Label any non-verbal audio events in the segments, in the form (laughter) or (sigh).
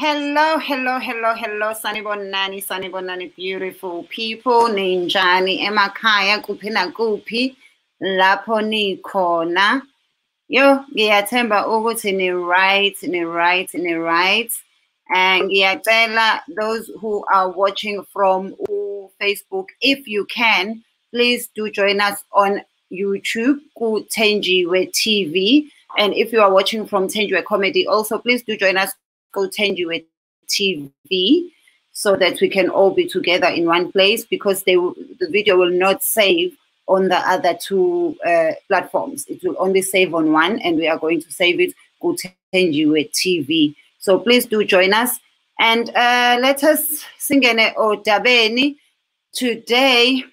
Hello, hello, hello, hello, sanibonani, sanibonani, beautiful people. Ninjani emakhaya kuphi nakuphi lapho nikhona. Yo, ngiyathemba ukuthi ni right, ni right, ni right. And ngiyacela those who are watching from Facebook, if you can, please do join us on YouTube, ku Thenjiwe TV. And if you are watching from Thenjiwe Comedy, also please do join us go Thenjiwe TV so that we can all be together in one place because they the video will not save on the other two uh, platforms. It will only save on one, and we are going to save it go Thenjiwe TV. So please do join us and uh, let us sing an Odabeni. Today,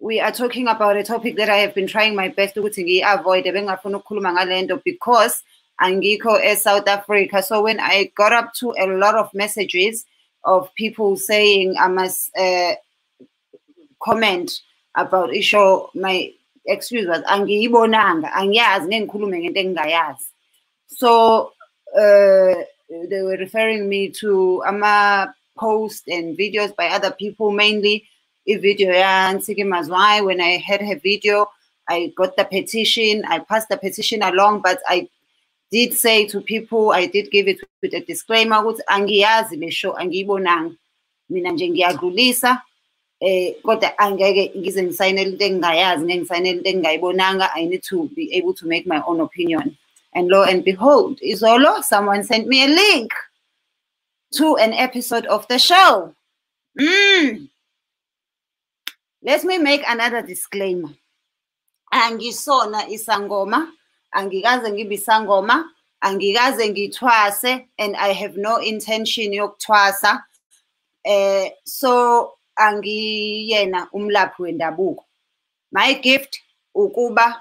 we are talking about a topic that I have been trying my best to avoid because angikho South Africa. So when I got up to a lot of messages of people saying I must uh, comment about isho, my excuse was angiyibonanga, angiyazi nengikhulume ngento engingayazi. So uh, they were referring me to ama posts and videos by other people, mainly video Ntsiki Mazwai. When I had her video, I got the petition, I passed the petition along, but I did say to people, I did give it with a disclaimer ukuthi angiyazi le show angiyibonanga. Mina nje ngiyadlulisa eh kodwa angeke ngize ngisayinele into engingayazi ngeke ngisayinele into. I need to be able to make my own opinion. And lo and behold, Izolo, someone sent me a link to an episode of the show. Mm. Let me make another disclaimer. Angisona isangoma angikaze ngibe isangoma angikaze ngithwase and i have no intention yokuthwasa. Eh so angiyena umlaphi wendabuko. My gift ukuba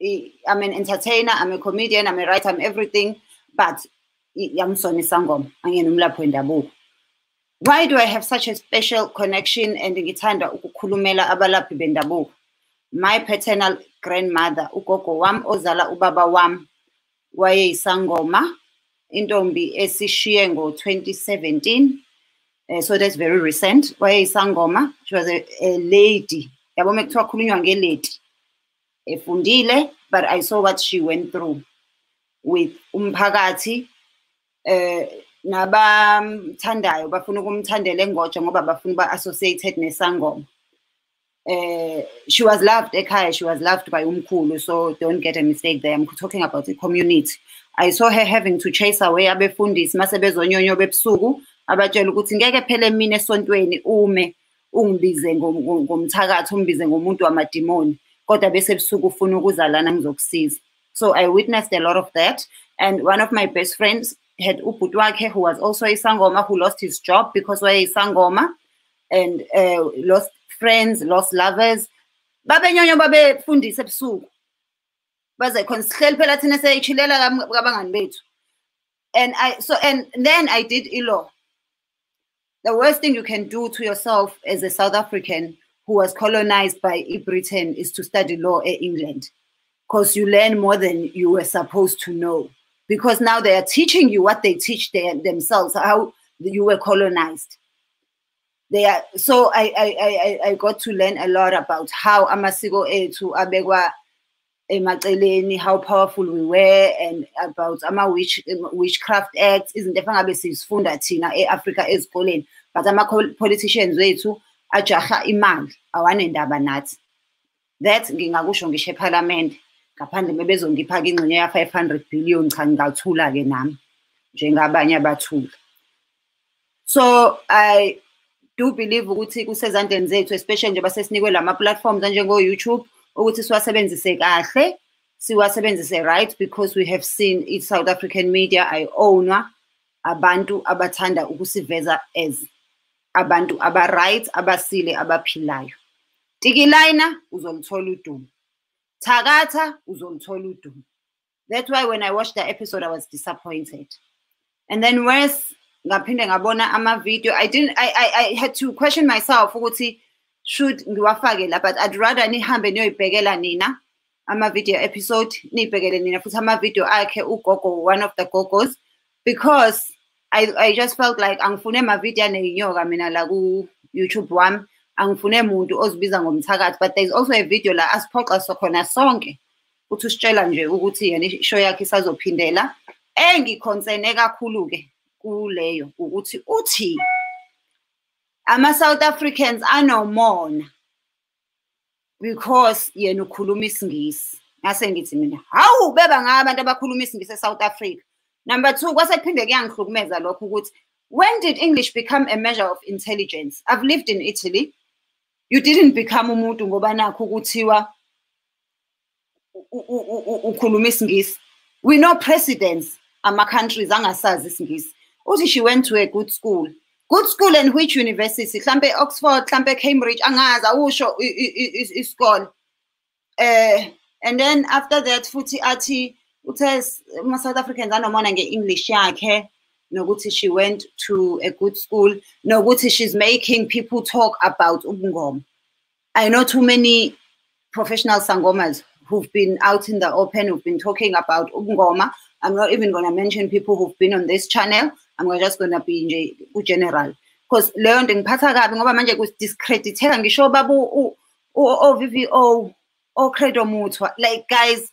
i'm an entertainer i'm a comedian i'm a writer i'm everything but yamsona isangoma angiyena umlaphi wendabuko. Why do i have such a special connection and ngithanda ukukhulumela abalaphi bendabuko? My paternal grandmother ugogo wam ozala ubaba wam wayeyisangoma intombi esishiye ngo-2017 uh, so that's very recent wayeyisangoma. She was a, a lady yabo mekuthiwa khulunywa ngelady efundile but i saw what she went through with umphakathi uh, nabamthandayo bafuna ukumthandela engotsha ngoba bafuna uba-associated nesangoma. Uh, she was loved ekhaya she was loved by Umkulu, so don't get a mistake there. I'm talking about the community. I saw her having to chase away abefundisi mase bezonyonyo bebusuku abatshela ukuthi ngeke phele mina esontweni ume ungibize ngomthakatho umbize ngomuntu wamadimoni kodwa bese ebusuku ufuna ukuza ngizokusiza. So i witnessed a lot of that and one of my best friends had ubhuti wakhe who was also isangoma who lost his job because wayeyisangoma and uh, lost friends lost lovers. Babenyonyo babefundisa ebusuku. Baze khona sihleli phela thina seyichilela kabangani bethu? And i so and then i did ilo the worst thing you can do to yourself as a south african who was colonized by britain is to study law in england because you learn more than you were supposed to know. Because now they are teaching you what they teach themselves how you were colonized they are so I, I I I got to learn a lot about how amasiko ethu abekwa emaceleni how powerful we were and about ama witch witchcraft acts izinto efangabe sizifunda thina eAfrica ezikoleni. But ama politicians wethu ajaha imali awanendaba nathi. That ngingakusho ngisho eParliament ngaphandle bebezongipha ingcenye ya 500 billion cha ngingathula ke nami njengabanye abathula so i do believe ukuthi kusezandleni zethu especially njengoba sesinikwe lama platforms anjengo YouTube ukuthi siwasebenzise kahle siwasebenzise right because we have seen it South African media I ownwa abantu abathanda ukusiveza as abantu aba right abasile abaphilayo. Tikilayina uzolithola udumo. Thakatha uzolithola udumo. That's why when I watched the episode I was disappointed. And then worse ngaphinde ngabona ama-video i didn't I, I, I had to question myself ukuthi should ngiwafake la but i'd rather nihambe niyoyibhekela nina ama-video episode niyibhekele nina futhi ama-video akhe ugogo one of the gogos because I, I just felt like angifune amavidiyo aneyinyoka mina la ku-youtube wami. Angifune muntu ozibiza ngomthakathi but there's also a video la asiphoxa sokhona sonke uthi usitshela nje ukuthi yena ishow yakhe isazophindela. Engikhonsene kakhulu-ke kuleyo ukuthi uthi ama-south africans anomona because yena ukhuluma isingisi. Ngase ngithi mina hawu beba ngabantu abakhuluma isingisi e-south africa. Number two kwase kuphinde kuyangihlukumeza lokho ukuthi when did english become a measure of intelligence? I've lived in italy. You didn't become umuntu ngoba nakho ukuthiwa ukhuluma isingisi. We know presidents ama-countries angasazi isingisi uthi she went to a good school. Good school and which university? Mhlampe oxford mhlampe cambridge angazi awusho isikole. Eh and then after that futhi athi uthe ama-south africans anomona nge-english yakhe nokuthi she went to a good school nokuthi she's making people talk about ubungoma. I know too many professional sangomas who've been out in the open who've been talking about ubungoma. I'm not even going to mention people who've been on this channel i'm just to be nje general because leyo nto ngiphatha kabi ngoba manje kudiscreditheka ngisho baba o-vvo o-credo muthwa. Like guys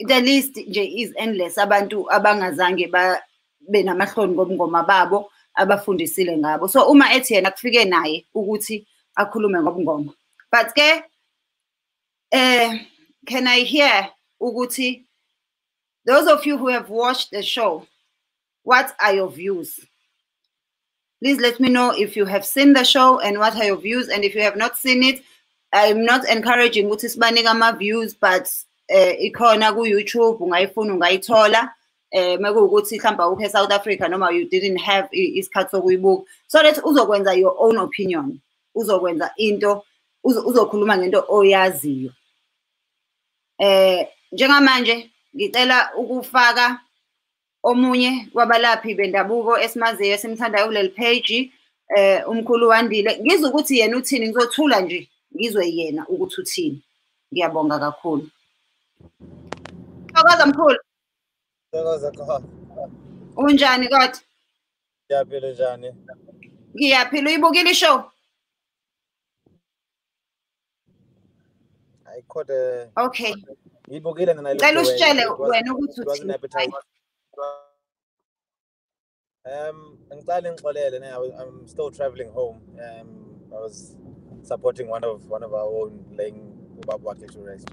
the list nje is endless. Abantu abangazange babe namahloni ngobungoma babo abafundisile ngabo. So uma ethi yena kufike naye ukuthi akhulume ngobungoma. But ke eh can i hear ukuthi those of you who have watched the show what are your views? Please let me know if you have seen the show and what are your views. And if you have not seen it i'm not encouraging ukuthi sibanike ama-views but eh ku-youtube ungayifuna ungayithola. Eh mekuwukuthi mhlawumbe ukhe South Africa noma you didn't have isikhathi sokuyibuka. So that uzokwenza your own opinion. Uzokwenza into uzokhuluma ngento oyaziyo. Eh njengamanje ngicela ukufaka omunye kwabalaphi bendabuko esimaziyo esimthandayo kuleli page eh umkhulu wandile ngizwe ukuthi yena uthini ngizothula nje ngizwe yena ukuthi uthini ngiyabonga kakhulu Thokoza mkhulu. Thokoza khona. Unjani kodwa? Ngiyaphila njani? Ngiyaphila uyibukile ishow? Ayikhode. Okay. Ngiyibukile mina le. Cela usitshele wena ukuthi uthini. Um, I'm still traveling home. Um, I was supporting one of one of our own laying ubaba wakhe to rest.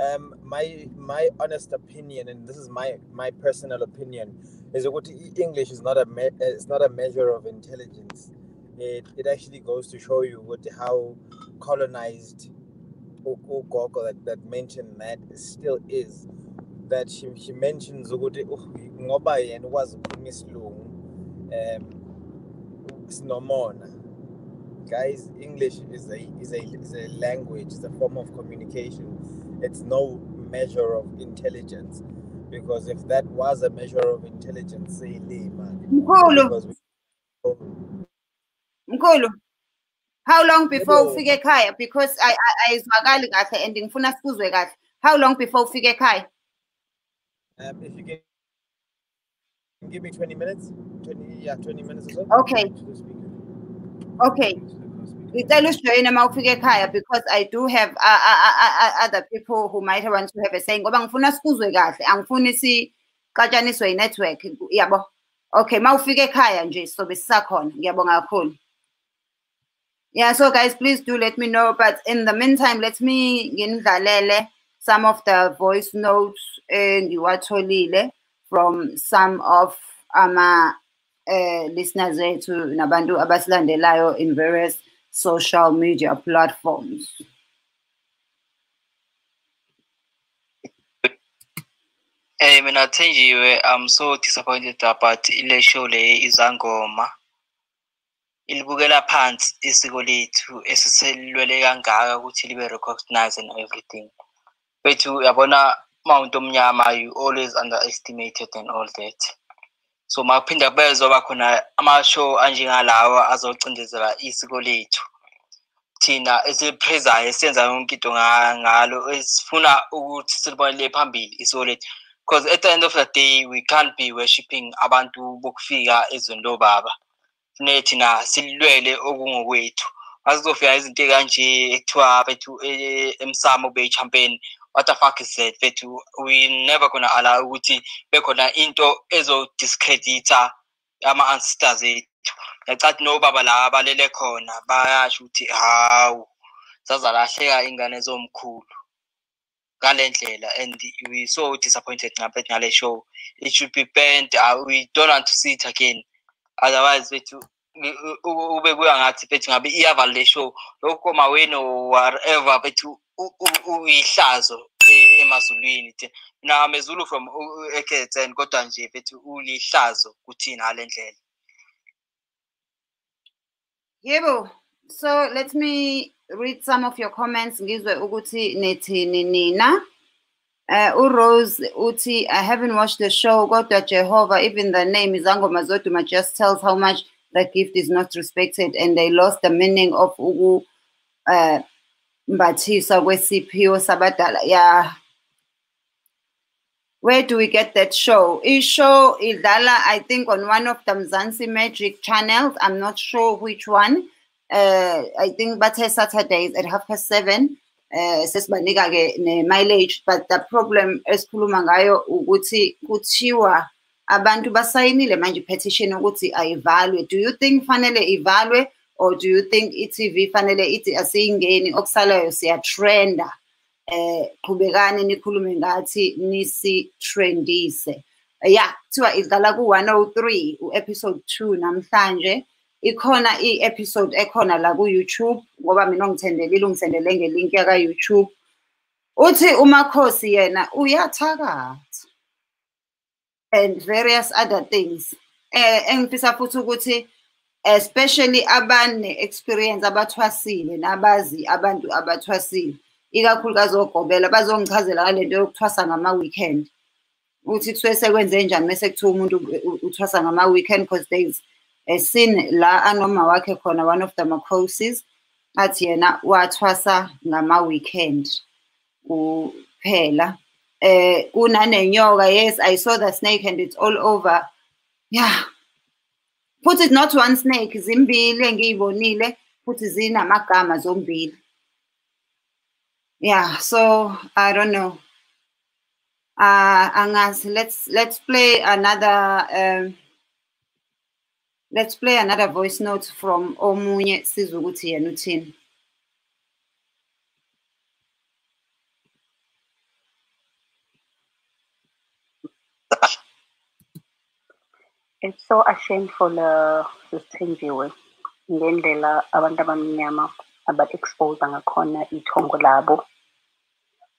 um, my my honest opinion, and this is my my personal opinion, is that English is not a me- it's not a measure of intelligence. It it actually goes to show you what how colonized that, that mentioned that still is. That she, she mentions ukuthi ngoba yena ukwazi ukukhuluma isilungu um sinomona. Guys english is a is a is a language it's a form of communication. It's no measure of intelligence because if that was a measure of intelligence say mkhulu. how long before ufike ekhaya? Because I ayizwakali kahle and ngifuna sikuzwe kahle. How long before ufike ekhaya um if you can give me 20 minutes 20 yeah 20 minutes or so. Okay. Okay. Ngicela usijoyine uma ufika ekhaya because i do have uh, uh, uh, other people who might want to have a say. Ngoba ngifuna sikuzwe kahle angifuni sixatshaniswe i-network yabo. Okay uma ufika ekhaya nje sobe sisakhona. Ngiyabonga kakhulu. Yeah so guys please do let me know but in the meantime let me nginidlalele some of the voice notes engiwatholile from some of ama uh, listeners ethu nabantu abasilandelayo in various social media platforms. Eh mina Thenjiwe I'm so disappointed about ile show le izangoma. Ilibukela phansi isiko lethu esiselwele kangaka ukuthi libe recognized and everything. Bethu yabona mawumuntu omnyama you always underestimated and all that. So makuphinda bezoba khona ama-show anjengalawa azocindezela isiko lethu. thina esiliphrezayo esenza yonke into ngalo esifuna ukuthi silibonele phambili isiko lethu because at the end of the day we can't be worshipping abantu bokufika ezweni lobaba funeke thina silwele okungokwethu azizofika izinto ekanje ekuthiwa bethu eh, emsamo beyi-champagne what the fuck is that bethu we never gonna allow ukuthi bekhona into ezodiscredita ama-ancestors ethu ngiyacathi nobaba la abalele khona bayasho ukuthi hawu zazalahleka ingane zomkhulu ngale ndlela and we so disappointed ngabe ngale show it should be banned uh, we don't want to see it again otherwise bethu ube kuya ngathi bethu ngabe iyavala le show lokho maweno whatever bethu uyihlazo emazulwini from kodwa nje bethu ulihlazo kuthina yebo so let me read some of your comments ngizwe ukuthi nethini nina. Uh, urose uthi i haven't watched the show kodwa jehovah even the name izangoma zoduma just tells how much the gift is not respected and they lost the meaning of uku uh, mbathiswa kwesiphiwo sabadala yeah where do we get that show? show idlala, I think, on one of the Mzansi Magic channels. I'm not sure which one. Uh, I think bathe Saturdays at half past seven. Uh, sesibanika-ke ne-mileage but the problem esikhuluma ngayo ukuthi kuthiwa abantu basayinile manje petition ukuthi ayivalwe do you think fanele ivalwe or do you think i-tv fanele ithi asiyingeni okusalayo siyatrenda? Eh qhubekani nikhulume ngathi nisi-trendise. Ya kuthiwa idlala ku-103 u-episode 2 namhlanje. Ikhona i-episode ekhona la ku-youtube ngoba mina ongithendelile ungisendele ngelinki yaka-youtube. Uthi umakhosi yena uyathakatha. And various other things. Eh engifisa futhi ukuthi especially abane-experience abathwasile nabazi abantu abathwasile. Ikakhulukazi ogobela bazongichazela ngale nto yokuthwasa ngama-weekend. Ukuthi kusuke sekwenze njani mese kuthiwa umuntu uthwasa ngama-weekend? Because there's a scene la anoma wakhe khona one of the macoses athi yena wathwasa ngama-weekend kuphela. Eh kunanenyoka yes i saw the snake and it's all over. Yeah. Futhi it's not one snake zimbili engiyibonile futhi zinamagama zombili. Yeah so i don't know. Uh angas let's let's play another um let's play another voice note from omunye sizwe yena uthini It's so shameful uh, sisithenjiwe ngendlela abantu abamnyama aba-expose ngakhona ithongo labo.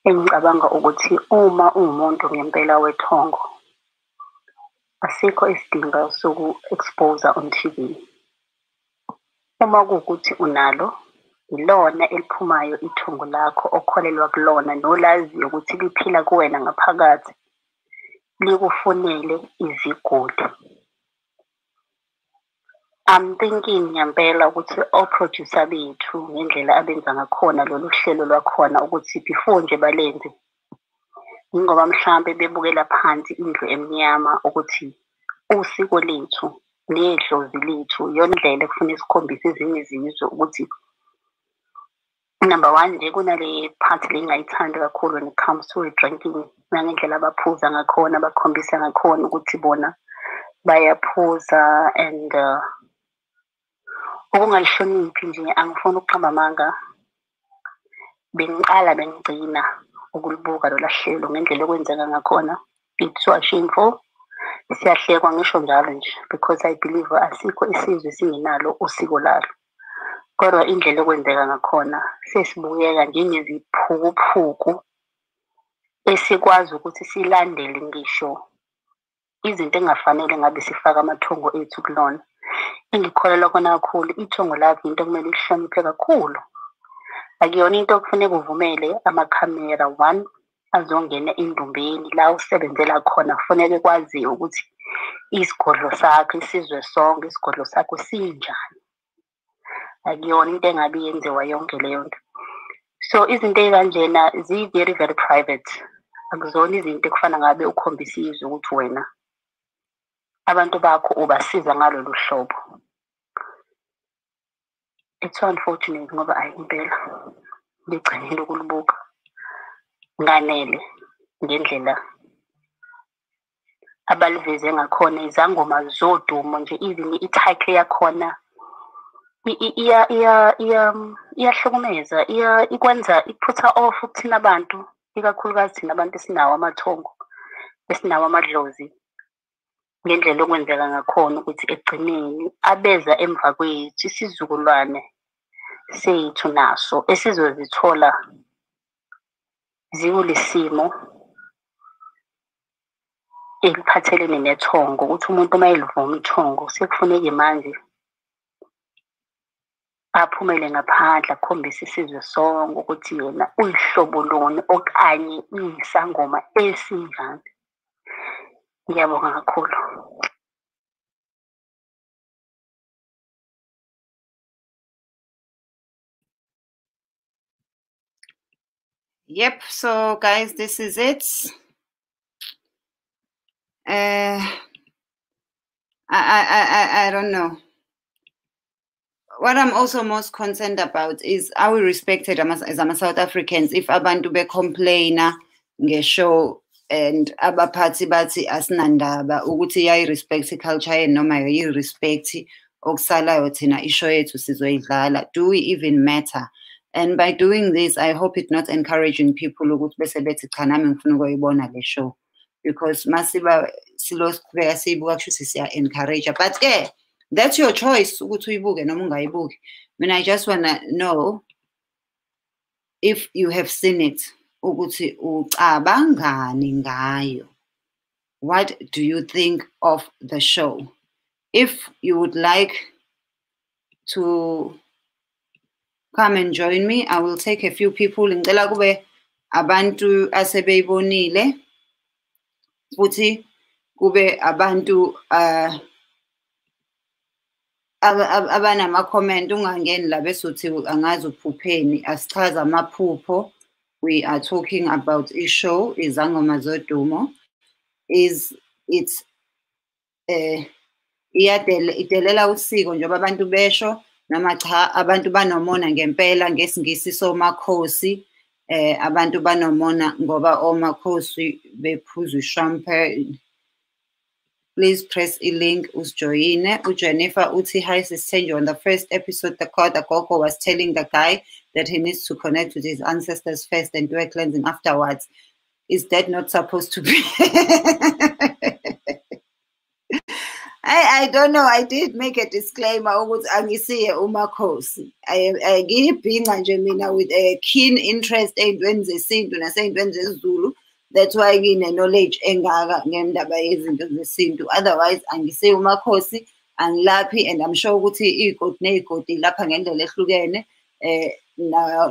Engicabanga ukuthi uma uwumuntu ngempela wethongo asikho isidingo soku-expose on TV uma kuwukuthi unalo ilona eliphumayo ithongo lakho okholelwa kulona nolaziyo ukuthi liphila kuwena ngaphakathi likufunele iziguli. I'm thinking ngempela ukuthi o-producer bethu ngendlela abenza ngakhona lolu hlelo lwakhona ukuthi before nje balenze yingoba mhlambe bebukela phansi indlu emnyama ukuthi usiko lethu nedlozi lethu yondlela ekufuna isikhombisa ezinye izizwe ukuthi number one nje kunale part le ngayithandi kakhulu when it comes to drinking nangendlela abaphuza ngakhona bakhombisa ngakhona ukuthi bona bayaphuza and uh, ukungalihloniphi nje angifuni ukuqamba amanga. Bengiqala bengigcina ukulibuka lola hlelo ngendlela okwenzeka ngakhona. It's so shameful. Siyahlekwa ngisho njalo nje because i believe asikho isizwe singenalo usiko lalo. Kodwa indlela okwenzeka ngakhona sesibukeka njengeziphukuphuku esikwazi ukuthi silandele ngisho izinto engafanele ngabe sifaka amathongo ethu kulona. Engikholelwa kona kakhulu ithongo lakho into okumele lihloniphe kakhulu. Akuyona into okufuneka uvumele amakhamera one azongena endumbeni la usebenzela khona. Kufuneke kwaziwe ukuthi isigodlo sakho isizwe sonke isigodlo sakho sinjani. Akuyona into engabe yenziwa yonke leyo nto. So izinto ey'kanjena ziyi-very very private. Akuzona izinto ekufana ngabe ukhombisa izwe ukuthi wena abantu bakho ubasiza ngalolu hlobo. It's unfortunate ngoba ayi impela ngigcinile ukulibuka nganele ngendlela abaliveze ngakhona izangoma zodumo nje even i-title yakhona iyahlukumeza iya- ikwenza iphutha off kuthina abantu ikakhulukazi thina abantu esinawo amathongo esinawo amadlozi ngendlela okwenzeka ngakhona ukuthi ekugcineni abeza emva kwethu isizukulwane sethu naso esizozithola zikulesimo eliphathelene nethongo ukuthi umuntu uma elivuma ithongo sekufuneke manje aphumele ngaphandle akhombise isizwe sonke ukuthi yena uyihlobo luni okanye uyisangoma esinjani. Ngiyabonga kakhulu Yep, so guys, this is it. Uh, I, I, I, I- don't know. What I'm also most concerned about is are we respected as, as ama South Africans if abantu be complaina nge-show and abaphathi bathi asinandaba ukuthi yayi-respect i-culture yenu noma yayi-respect okusalayo thina ishow yethu sizoyidlala. Do we even matter? And by doing this i hope it not encouraging people ukuthi bese bethi cha nami ngifuna ukuyibona le show. Because masiba silosiqhubeka siyibuka kushuthi siya-encourage but ke that's your choice ukuthi uyibuke noma ungayibuki. Mina i just wanna know if you have seen it ukuthi ucabangani ngayo. What do you think of the show? If you would like to come and join me i will take a few people. Ngicela kube abantu asebeyibonile futhi kube abantu uh, aba- aba- abanama-comment. Ungangeni la besothi angazi uphupheni asichaze amaphupho we are talking about ishow izangoma zodumo is it's eh idelela usiko njengoba abantu besho noma cha abantu banomona ngempela ngesingisi somakhosi eh abantu banomona ngoba omakhosi bephuza ishwampe please press i-link usijoyine ujennifer uthi hi sistenjo on the first episode the god the was telling the guy that he needs to connect with his ancestors first and do a cleansing afterwards is that not supposed to be (laughs) I, I don't know. I did make a disclaimer ukuthi angisiye umakhosi. I- I- Ngiyibhinca nje mina with a keen interest ey'ntweni zesintu nasey'ntweni zesiZulu. That's why ngine-knowledge engaka ngendaba yezinto zesintu. Otherwise angisiye umakhosi, angilaphi and I'm sure ukuthi iy'godi ney'godi lapha ngendlela ehlukene. Eh, na-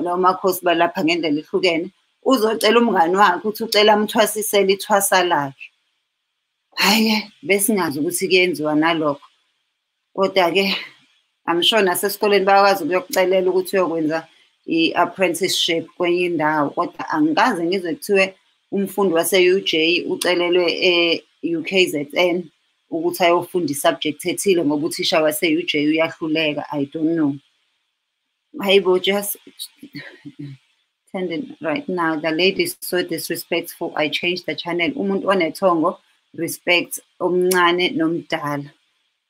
nomakhosi balapha ngendlela ehlukene. Uzocela umngani wakhe ukuthi ucela amthwasisele ithwasa lakhe. Hhayi-ke besingazi ukuthi kuyenziwa nalokho. Kodwa-ke I'm sure nasesikoleni bayakwazi ukuyokucelela ukuthi uyokwenza i-apprenticeship kwenye indawo. Kodwa angikaze ngizwe kuthiwe umfundi wase-UJ ucelelwe e-UKZN ukuthi ayofunda i-subject ethile ngoba uthisha wase-UJ uyahluleka. I don't know. Hayibo, just attending right now. The lady is so disrespectful. I changed the channel. Umuntu onethongo respect omncane nomdala.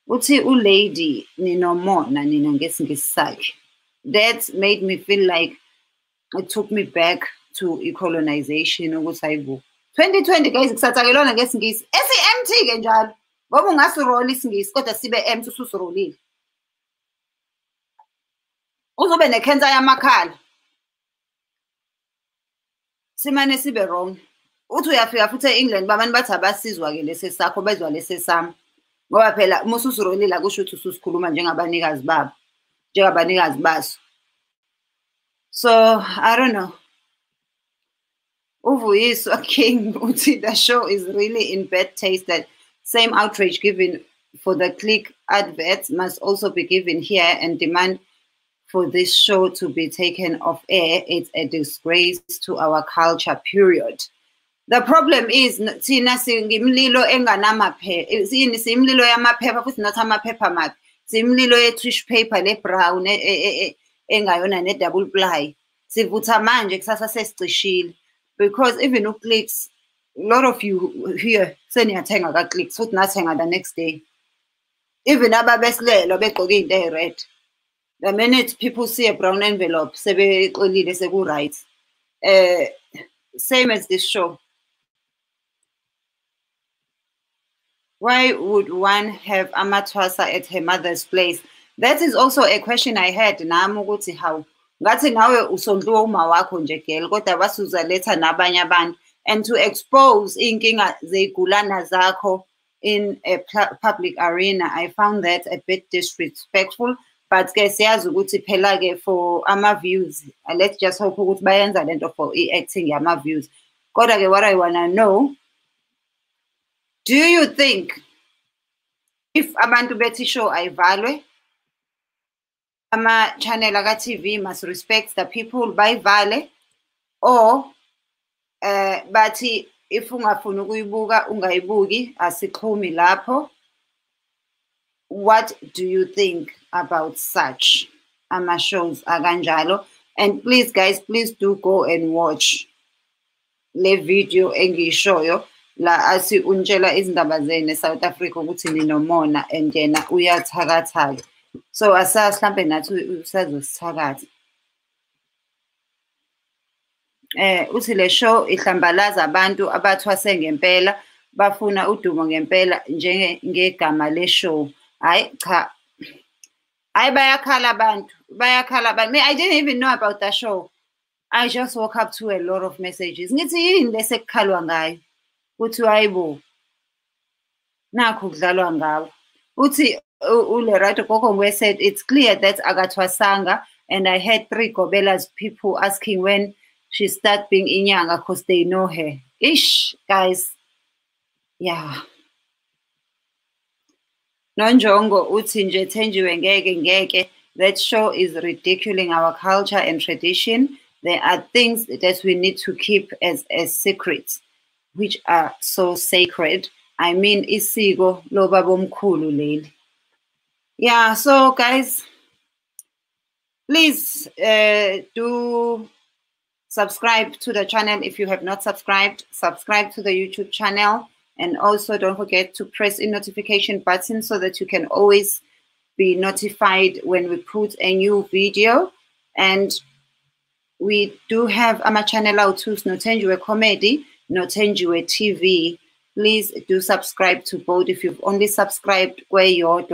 Uthi ulady ninomona nina ngesingisi sakhe. That made me feel like it took me back to colonization ukuthi hayibo. 2020 guys kusathakelwana ngesingisi. Esi-MT ke njalo. Ngoba ungasirola isingisi kodwa sibe empty ususirolile. Uzobe nekhensa yamakhala. Simane sibe wrong. uthi uyafika futhi e-england babantu bathi abasizwa-ke lesi sakho bezwa lesi sami ngoba phela uma ususurolile akusho ukuthi ususikhuluma njengabanikazi babo njengabanikazi baso so i don't know uvuyiswa (laughs) king uthi the show is really in bad taste that same outrage given for the click adverts must also be given here and demand for this show to be taken off air it's a disgrace to our culture period. The problem is thina singimlilo enganamaphepha eh, siyini simlilo yamaphepha futhi not amaphepha maphi. Simlilo ye-tissue paper le-brown engayona ne-double ply. Sivutha manje kusasa sesicishile. Because even uclicks lot of you here seniyathenga ka-clicks futhi nathenga the next day. Even ababesilelo begqoke into eyi-red the minute people see a brown envelope sebexolile seku-right uh, same as this show. Why would one have amathwasa at her mother's place? That is also a question i had nami ukuthi how? Ngathi nawe usondliwe uma wakho nje girl kodwa basuzaletha nabanye abantu. And to expose iy'nkinga zey'gulana zakho in a public arena i found that a bit disrespectful but ke siyazi ukuthi phela-ke for ama-views uh, let's just hope ukuthi bayenza lento for i-acting yama-views. Kodwa-ke what i wanna know do you think if abantu bethi show ayivalwe ama-channel aka-tv must respect the people bayivale? Or uh, bathi if ungafuni ukuyibuka ungayibuki asixhumi lapho? What do you think about such ama-shows akanjalo? And please guys please do go and watch le video engiyishoyo la athi untshela izindaba zene South Africa ukuthi ninomona and yena uyathakathaka so asazi mhlambe nathi usazosithakatha. Eh uthi le show ihlambalaza abantu abathwase ngempela bafuna udumo ngempela njenge ngegama le show hayi cha hayi bayakhala abantu bayakhala abantu Me, i didn't even know about that show. I just woke up to a lot of messages. Ngithi yini lesekukhalwa ngayo? Uthi hayibo nakho kudlalwa ngawo. Uthi ulerato gogongwe said it's clear that akathwasanga and i had three gobelas people asking when she start being inyanga because they know her. Ish guys. Yeah nonjongo uthi nje thenjiwe ngeke ngeke that show is ridiculing our culture and tradition there are things that we need to keep as a secret which are so sacred. I mean, isiko lobaba omkhulu leli. Yeah, so guys, please uh, do subscribe to the channel if you have not subscribed. Subscribe to the YouTube channel. And also don't forget to press the notification button so that you can always be notified when we put a new video. And we do have our channel out too, Notenjue Comedy, Notenjue TV. Please do subscribe to both. If you've only subscribed where you're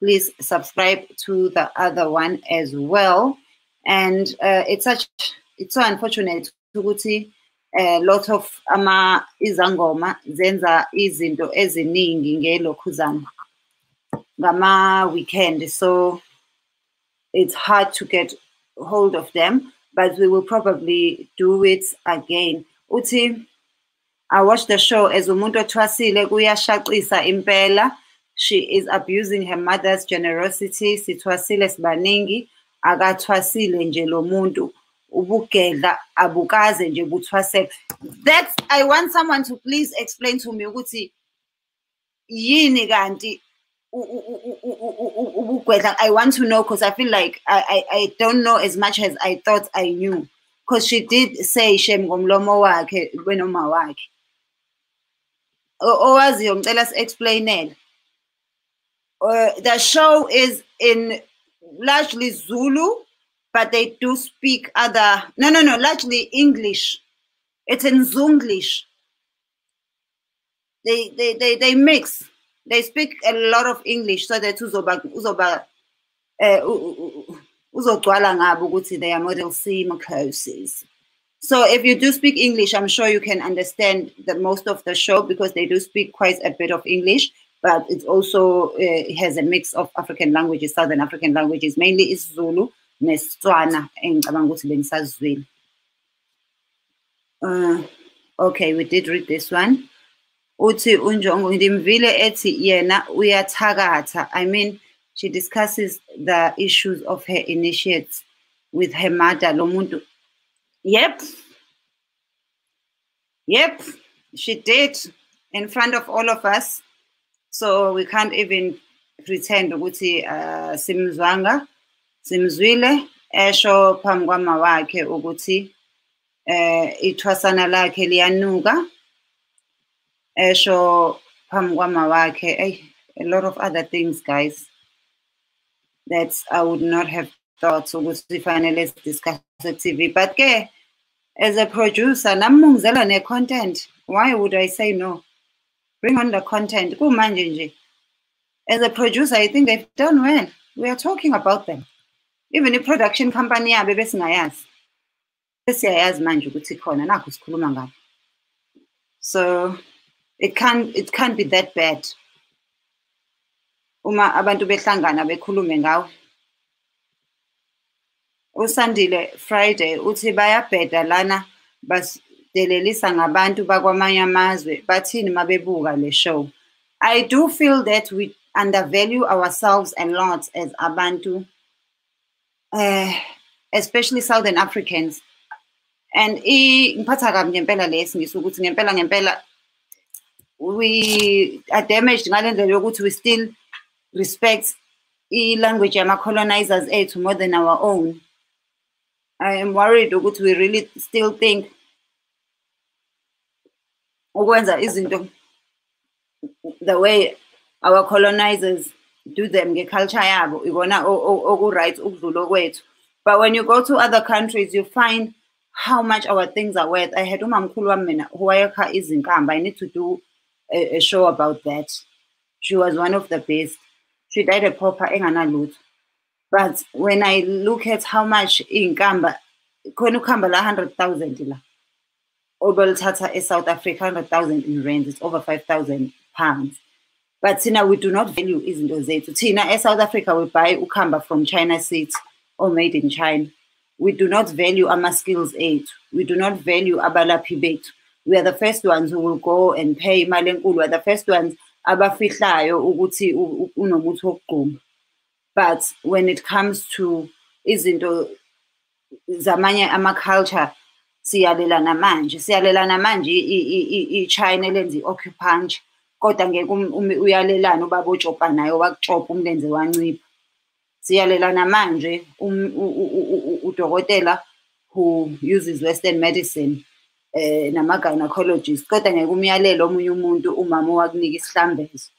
please subscribe to the other one as well. And uh, it's such it's so unfortunate ukuthi Eh, a lot of ama izangoma zenza izinto eziningi ngelokhuzana ngama weekend so it's hard to get hold of them but we will probably do it again. Uthi I watched the show as umuntu othwasile kuyashaqisa impela. She is abusing her mother's generosity. Sithwasile sibaningi akathwasile nje lo muntu ubugedla abukaze nje buthwasele that's i want someone to please explain to me ukuthi yini kanti ubugwedla i want to know because i feel like I, I i don't know as much as i thought i knew. Because she did say shem ngomlomo wakhe kwenoma wakhe. Owaziyo ngicela si-explainele. Uh, the show is in largely Zulu, but they do speak other, no, no, no, largely English. It's in Zunglish. They, they, they, they mix. They speak a lot of English so that uzoba, uzoba, u- uzogcwala ngabo ukuthi they are model C closes. So if you do speak English, I'm sure you can understand the most of the show because they do speak quite a bit of English, but it also uh, has a mix of African languages, Southern African languages, mainly isiZulu neSetswana engicabanga ukuthi bengisazwile. Uh, okay, we did read this one. Uthi unjongo ndimvile ethi yena uyathakatha. I mean, she discusses the issues of her initiates with her mother lo muntu Yep. Yep, she did in front of all of us. So we can't even pretend ukuthi uh, simzwanga simzwile esho phambi kwama wakhe ukuthi eh ithwasana lakhe liyanuka. Esho phambi kwama wakhe ey a lot of other things guys that I would not have thought ukuthi fanele sidiscuss TV but ke as a producer nami ungizela ne content why would I say no? Bring on the content. Kumanje nje as a producer I think they've done well. We are talking about them even i-production company yabo besingayazi sesiyayazi manje ukuthi khona nakho sikhuluma ngabo so it can't it can't be that bad. Uma abantu behlangana bekhulume ngawo. Usandile friday uthi bayabheda lana basidelelisa ngabantu bakwamanye amazwe bathini mabebuka le show? I do feel that we undervalue ourselves a lot as abantu uh, especially southern africans. And lesi ngisho ukuthi ngempela ngempela we are damaged ngale ndlela yokuthi we still respect i-language yama-colonizers ethu more than our own. I am worried ukuthi we really still think ukwenza izinto the way our colonizers do them nge-culture yabo o- oku-right ukudlula okwethu but when you go to other countries you find how much our things are worth. I had umamkhulu wami mina wayekha izinkamba. I need to do a, a show about that. She was one of the best. She died a pauper enganalutho. But when i look at how much iy'nkamba khona ukuhamba la 100,000 la obelithatha South Africa 100,000 in rands it's over 5,000 pounds but thina we do not value izinto zethu. Thina eSouth Africa we buy ukuhamba from China seat or made in China. We do not value ama skills ethu. We do not value abalaphi bethu. We are the first ones who will go and pay imali enkulu. We are the first ones abafihlayo ukuthi unomuthi wokugquma. But when it comes to izinto zamanye ama-culture siyalelana manje. Siyalelana manje i- i- i- i-china elenza i-occupy nje kodwa ngeke um- um- uyalelana naye umlenze wancipha. Siyalelana manje um- udokotela who uses western medicine eh nama-gynecologist. Kodwa ngeke omunye umuntu umama isihlambezo.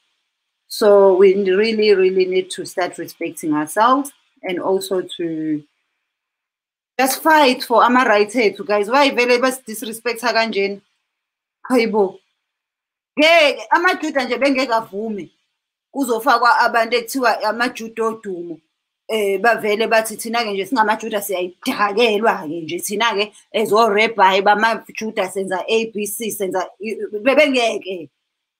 So we really really need to start respecting ourselves and also to just fight for ama-rights ethu guys. Why vele basidisrespecta kanjeni hayibo ngeke amajuda nje bengeke avume kuzofakwa abantu ekuthiwa amajuda odumo eh bavele bathi thina-ke nje singamajuda siyayidakelwa-ke nje thina-ke ezorebhayi bamajuda senza a b c senza i- bebengeke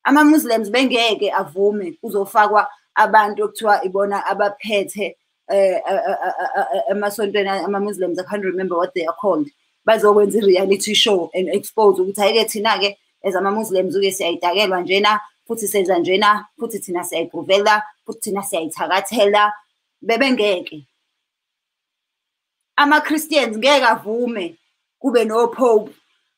ama-muslims bengeke avume kuzofakwa abantu okuthiwa ibona abaphethe eh, a- a- a- a- a- emasontweni ama-muslims i can't remember what they are called bazokwenza i-reality show and expose ukuthi hhayi-ke thina-ke as ama-muslims-ke siyayidakelwa njena futhi senza njena futhi thina siyayiprovela futhi thina siyayithakathela. Bebengeke. Ama-christians ngeke avume kube no-pope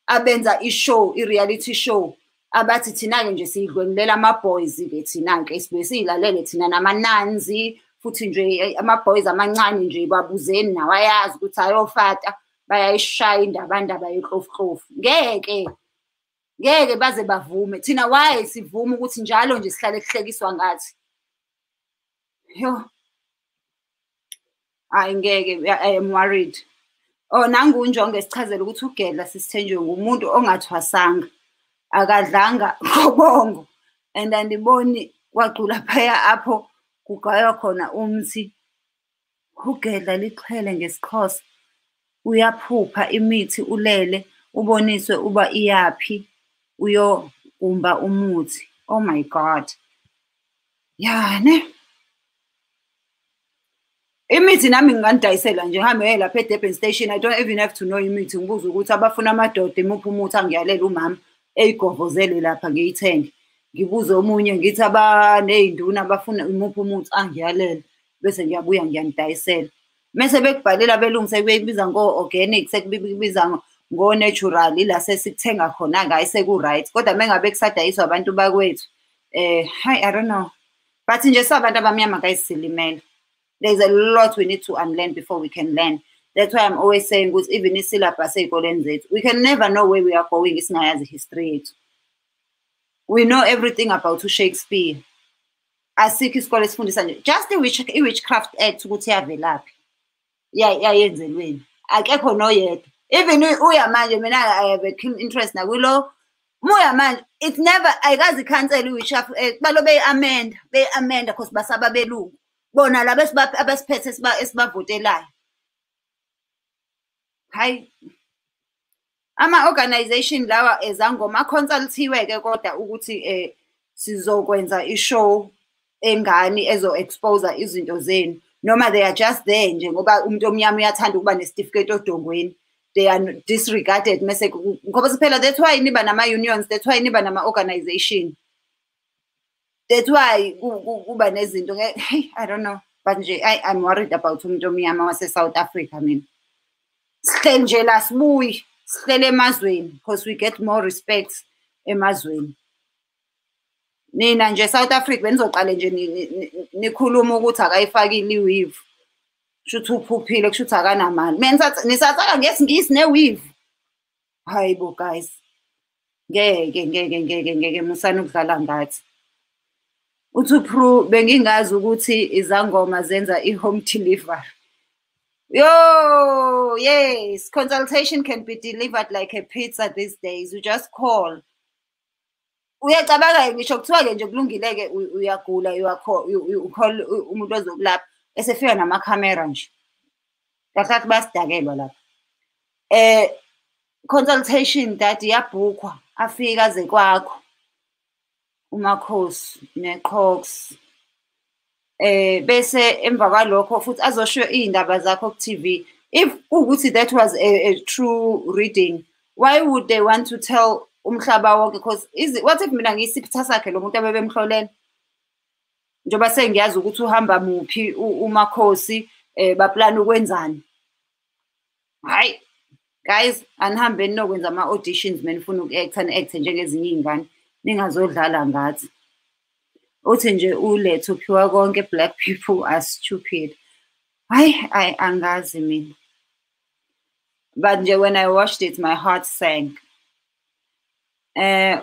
abenza i-show i-reality show abathi thina-ke nje siyidlwengulele ama-boys-ke thina-ke sibuye siyilalele thina namananzi futhi nje eh, ama-boys amancane nje babuzeni nawayazi ukuthi ayofata bayayishaya indaba ndaba yehlofihlofu ngeke. Ngeke baze bavume. Thina why sivume ukuthi njalo nje sihlale kuhlekiswa ngathi. Yo. Hayi ngeke I am worried. Oh nangu unjonge sichazele ukuthi ugedla sisithenjwe ngumuntu ongathwasanga. Akadlanga (laughs) ngobongo and andiboni kwacula phaya apho kugaywa khona umthi. Ugedla lixhele ngesixhosa. Uyaphupha imithi ulele uboniswe uba iyaphi. Uyogumba umuthi. Oh my god. Yane. Imithi nami nginganidayisela nje ngihambe ngiye lapha e-Durban station. I don't even have to know imithi. Ngibuze ukuthi abafuna amadoda imuphi umuthi angiyalela umama? Eyigovozele lapha ngiyithenge. Ngibuze omunye ngithi abaney'nduna abafuna imuphi umuthi angiyalele bese ngiyabuya ngiyanidayisela mese bekubhalela belungise kuyibiza ngo-organic sekubiza ngo- ngo-natural ila sesikuthenga khona ngayo seku-right. Kodwa mengabe kusadayiswa abantu bakwethu eh hi i don't know. But nje sabantu abamnyama guys silimele there's a lot we need to unlearn before we can learn. That's why i'm always saying ukuthi even isyllabus ey'koleni zethu we can never know where we are going isingayazi history yethu. We know everything about ushakespeare asikho isikole esifundisa nje just i-witch- i-witchcraft act ukuthi yavelaphi. Ya- yayenzelweni. Akekho noyedwa even u- uya manje mina i have a keen interest nakwilo muya manje it never ayikazi ikhansela act balo beyi-amenda beyi-amenda cause basaba belungu. Bona laba abasiphethe esiba- esibavotelayo. Hayi. Ama-organization lawa ezangoma aconsulthiwe-ke kodwa ukuthi um sizokwenza i-show engani ezo-exposa izinto zenu. Noma they are just there nje ngoba umuntu omnyama uyathanda ukuba nesitifiketi odongweni. They are disregarded. Mese ku- ngoba siphela that's why niba nama-unions that's why niba nama-organization. That's why ku- ku- kuba nezinto hey, i don't know. But nje i'm worried about umuntu omnyama wase-south africa mina sihleli nje la sibuyi sihlele emazweni because we get more respect emazweni. Nina nje South Africa benizoqale nje ni- ni- ni- nikhuluma ukuthi akayifakile iweave kushuthi uphuphile kushuthi akanamali. Mina nisath- nisathaka ngesingisi neweave. Hayi bo guys. Ngeke ngeke ngeke ngeke musana ukudlala ngathi. Uthi upru bengingazi ukuthi izangoma zenza i-home delivery. Yo, yes, consultation can be delivered like a pizza these days. You just call. Uyacabanga ngisho kuthiwa-ke nje kulungile-ke u- uyagula you are call- you- you call u- umuntu ozokulapha. Esefika namakhamera nje. Kahlathi bayasidakelwa lapha. Eh consultation that iyabhukhwa afika aze kwakho. umakhosi neqhox eh bese emva kwalokho futhi azosho iy'ndaba zakho ku-TV if kuwukuthi that was a, a true reading why would they want to tell umhlaba wonke because is it, what if mina ngiyisipitha sakhe lo muntu abebemhlolela njengoba sengiyazi ukuthi uhamba muphi umakhosi eh baplana ukwenzani? Hayi guys anihambeni nokwenza ama-auditions menifuna uku-acta ni-acte njengezinye iy'ngane. Ningazodlala ngathi. Uthi nje ulethe uphiwa konke black people are stupid. Hayi ayi angazi mina. But nje when i watched it my heart sank. Eh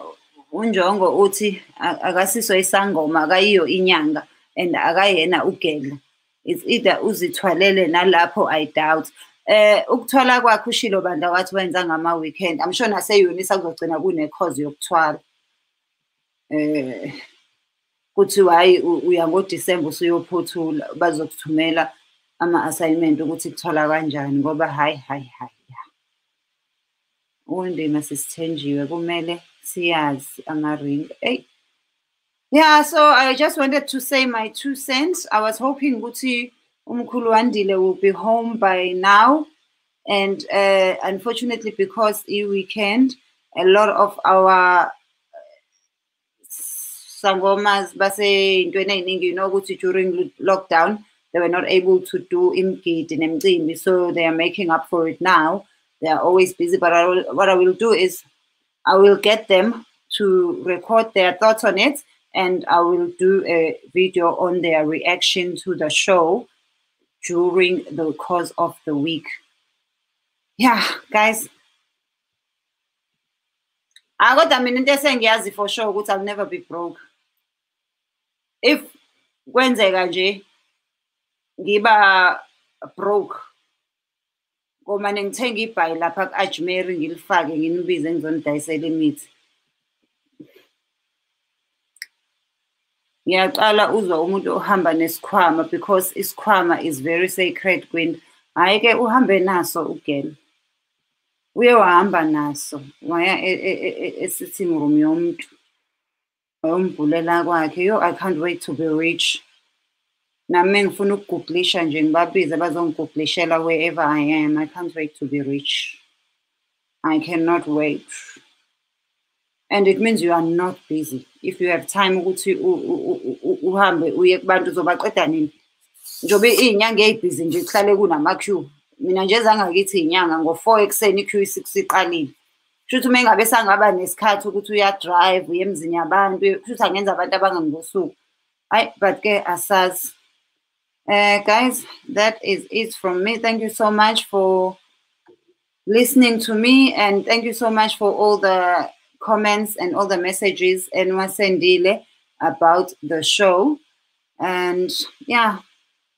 unjongo uthi a- akasiso isangoma akayiyo inyanga and akayena ugedla. It's either uzithwalele nalapho i doubt. Eh ukuthwala kwakhe ushilo bandla wathi wenza ngama weekend i'm sure naseyunisa kuzogcina kune cause yokuthwala. Eh kuthiwa hayi u- uya ngoDisemba usuyophuthula bazokuthumela ama-assignment ukuthi kuthola kanjani ngoba hayi hayi hayi ya. Undima sisithenjiwe kumele siyazi yeah so i just wanted to say my two cents. I was hoping ukuthi umkhulu wandile will be home by now. And uh, unfortunately because i-weekend a lot of our sangomas basey'ntweni ey'ningi you know ukuthi during lockdown they were not able to do imgidi nemcimbi so they are making up for it now they are always busy but I will, what i will do is i will get them to record their thoughts on it and i will do a video on their reaction to the show during the course of the week yeah guys I kodwa mina into esengiyazi for sure ukuthi I'll never be broke. If kwenzeka nje ngiba broke ngomane ngithenga ibhayi lapha ku-Ajmeri ngilifake nginibize ngizonidayisela imithi. Ngiyaqala uzwa umuntu ohamba nesikhwama because isikhwama is very sacred kwini. Hhayi-ke uhambe naso ugele. uye wahamba naso waya e- e- e- e- e-sitting room yomuntu wayomvulela kwakhe yo i can't wait to be rich nami ngifuna ukugooglisha nje ngibabize bazongigooglishela wherever i am. I can't wait to be rich. I cannot wait. And it means you are not busy. If you have time ukuthi uhambe uye kubantu uzobaqeda nini? Njobe iy'nyanga ey'bhizi nje kuhlale kunama-queue. Mina nje zangakithi inyanga ngo-four ekuseni i-q six iqalile. Kusho ukuthi uma engabe sangaba nesikhathi ukuthi uyadrive uye emzini yabantu kusho ukuthi angenza abantu abangangosuku. Hayi but ke asazi uh, guys that is it from me. Thank you so much for listening to me and thank you so much for all the comments and all the messages and wasendile about the show. And yeah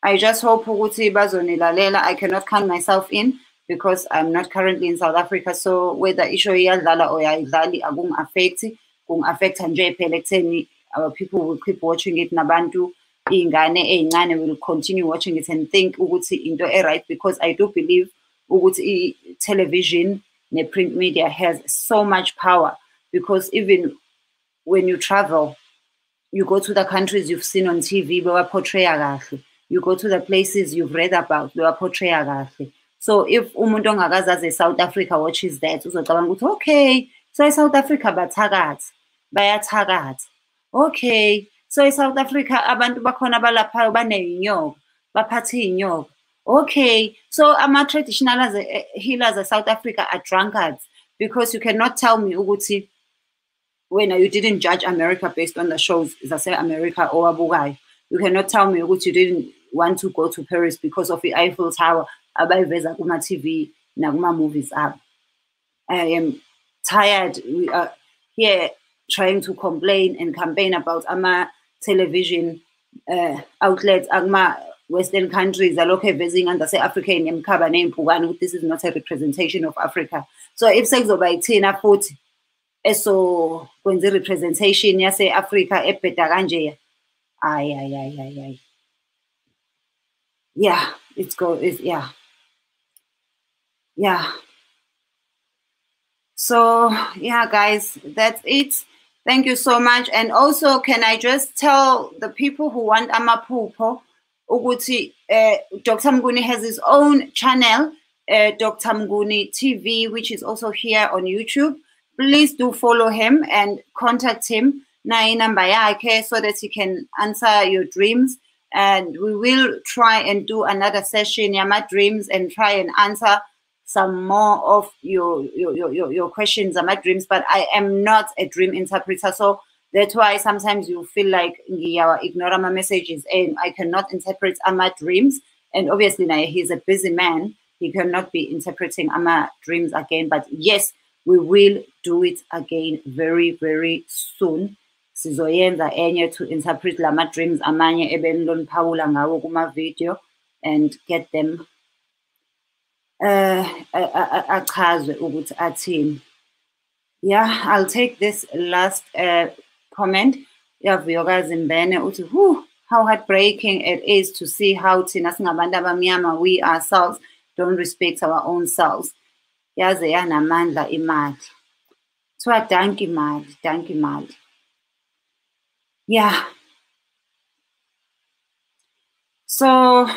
i just hope i cannot count myself in because i'm not currently in south africa. So whether isho iyadlala or ayidlali akungi-affecti kungi-affecta nje phela our people will keep watching it nabantu iy'ngane ey'ncane will continue watching it and think ukuthi into e-right because i do believe ukuthi television ne-print media has so much power because even when you travel you go to the countries you've seen on tv bewaportraya kahle. You go to the places you've read about bewaportraya kahle. So if umuntu ongakazazi e-south africa watches that uzocabanga ukuthi okay so e-south africa bathakathi bayathakatha. Okay so e-south africa abantu bakhona abalaphayo baney'nyoka baphathe iy'nyoka Okay, so ama-traditional a, eh, healers of South Africa are drunkards because you cannot tell me ukuthi when you didn't judge America based on the shows say America or abugai. You cannot tell me ukuthi you didn't want to go to Paris because of the Eiffel Tower abayiveza kuma TV nakuma movies up. I am tired. We are here trying to complain and campaign about ama television uh, outlets, ama Western countries alokhu evezing ngase-African yemkhaba ney'mpukane ukuthi this is not a representation of Africa. So if sekuzoba yithina futhi esokwenza i-representation yase-Africa ebheda kanjeya, ay, ay, ay, ay, ay. Yeah, it's go, it's, yeah. Yeah. So, yeah, guys, that's it. Thank you so much. And also, can I just tell the people who want Amapupo, ukuthi uh, Dr. Mguni has his own channel, uh, Dr. Mguni TV, which is also here on YouTube. Please do follow him and contact him so that he can answer your dreams. And we will try and do another session, Yama Dreams, and try and answer some more of your your, your, your questions, Yama Dreams. But I am not a dream interpreter, so that's why sometimes you feel like ignore my messages and I cannot interpret my dreams. And obviously now he's a busy man. He cannot be interpreting my dreams again. But yes, we will do it again very, very soon. Sizoyenza enye to interpret lama dreams amanye ebeniloniphawula ngawo kuma video and get them uh achazwe. Yeah, I'll take this last uh, comment. Yavuyokazi mbene uthi whew how heartbreaking it is to see how thina singabantu abamnyama we ourselves don't respect our own selves. Yaze yanamandla imali. Kuthiwa danki mali danki mali. Yeah. So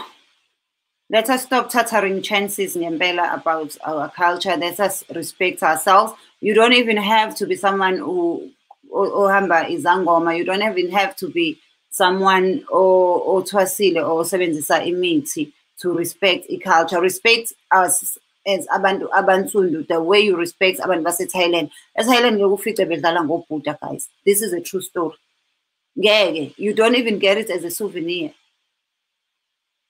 let us stop tattering chances ngempela about our culture. Let us respect ourselves. You don't even have to be someone who ohamba izangoma. You don't even have to be someone or othwasile or osebenzisa imithi to respect a culture. respect us as abantu abansundu the way you respect abantu base-thailand. E-thailand ngeke ufice bedlala ngobhuda guys. This is a true story. You don't even get it as a souvenir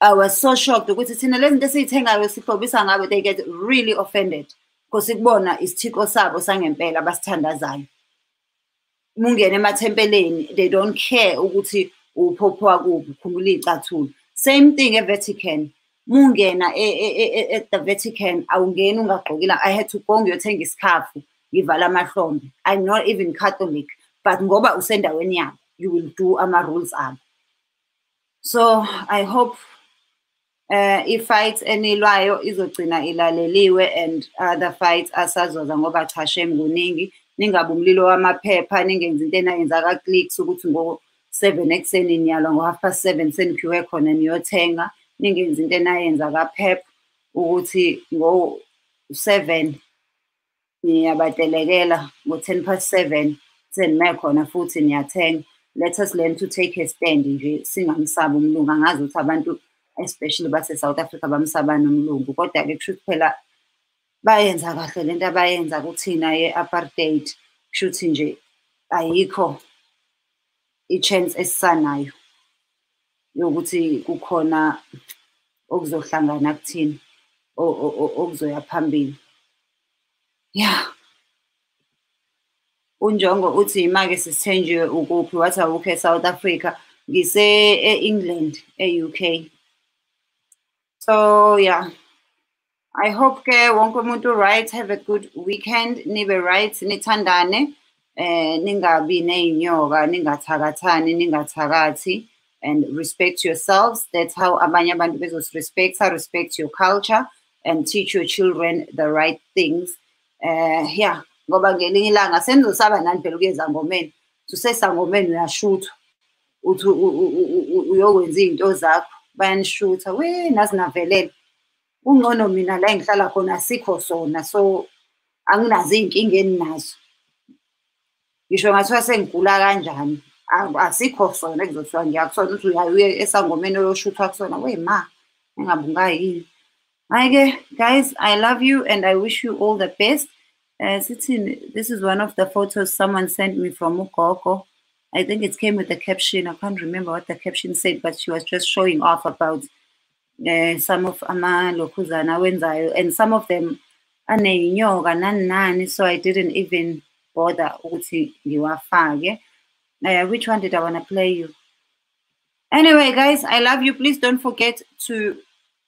I was so shocked ukuthi thina lezi zinto esiyithengayo sihlobisa ngabe they get really offended. Because ikubona isithixo sabo sangempela basithandazayo. Mungena emathempeleni they don't care ukuthi uphopho wakuphi khulula iy'cathulo. Same thing e-vatican. Mungena at the vatican awungeni ungagqokile. I had to go ngiyothenga isikhafu ngivala amahlombe. I'm not even catholic but ngoba usendaweni yabo you will do ama-rules abo. So i hope uh, i-fight enilwayo izogcina ilaleliwe and other fights asazoza ngoba cha shem kuningi ningabe umlilo wamaphepha ningenzi into enayenza ka-clicks ukuthi ngo-seven ekuseni niyalwa ngo-half past seven seniphiwe khona niyothenga ningenzi into enayenza ka-pep ukuthi ngo-seven niyabatelekela ngo-ten past seven senime khona futhi niyathenga. Let us learn to take a stand nje singamsabi umlungu angazi ukuthi abantu especially base-south africa bamsaba nomlungu kodwa-ke kusho ukuthi phela bayenza kahle lento abayenza kuthina ye-apartheid. Kusho ukuthi nje ayikho i-chance esisanayo yokuthi kukhona okuzohlangana kuthina okuzoya phambili. Ya. Unjongo uthi imake sisithenjiwe ukuphi wathi awukho e-south africa ngise-england e-uk so yeah. I hope ke wonke right have a good weekend nibe right nithandane eh ningabi neyinyoka ningathakathani ningathakathi and respect yourselves. That's how abanye abantu bezosirespecta respect your culture and teach your children the right things. Eh yeah ngoba ngelinye ilanga senizosaba nani phela ukuyeza ngomeni? Susesangomeni uyashuthwa. Uthi uyokwenza izinto zakho bayanishutha we nazi navelele ungcono mina la engihlala khona asikho sona so anginazo iy'nkinga eninazo. Ngisho ngathiwa sengigula kanjani? Asikho sona ekuzothiwa ngiyakusona ukuthi uyaye esangomeni oyoshuthwa kusona. We ma engabe ungayini? Hhayi-ke guys i love you and i wish you all the best. Uh, this is one of the photos someone sent me from ugogo i think it came with the caption i can't remember what the caption said but she was just showing off about uh, some of amalokhuzana awenzayo and some of them aneyinyoka nani nani so i didn't even bother ukuthi ngiwafake. Uh, which one did i want to play you? Anyway guys i love you. Please don't forget to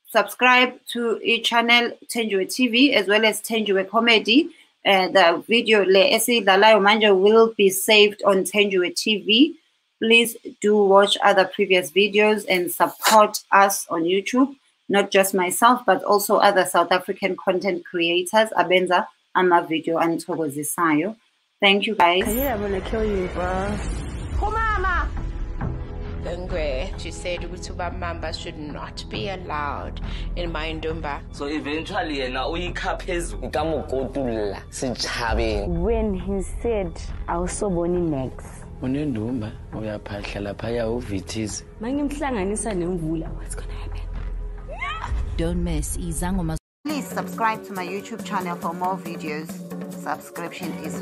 subscribe to each channel Thenjiwe TV as well as Thenjiwe Comedy. Uh, the video le esidlalayo manje will be saved on Thenjiwe TV. Please do watch other previous videos and support us on YouTube. Not just myself, but also other South African content creators. Abenza ama video anthokozisayo. Thank you guys. I'm gonna kill you, bro. Ngwe, she said ukuthi ubamamba should not be allowed in my ndumba. so eventually yena uyikha phezulu ikamokotula sitšhabeng When he said, awusoboni next. unendumba uyaphahla laphaya uvithize Mangimhlanganisa nemvula, what's gonna happen? Don't miss izangoma Please subscribe to my YouTube channel for more videos. Subscription is